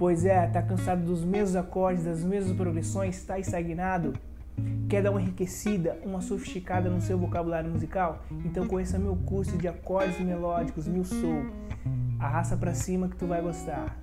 Pois é, tá cansado dos mesmos acordes, das mesmas progressões, tá estagnado? Quer dar uma enriquecida, uma sofisticada no seu vocabulário musical? Então conheça meu curso de acordes melódicos, Mil Soul. Arrasta pra cima que tu vai gostar.